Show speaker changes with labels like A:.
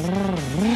A: Brrr.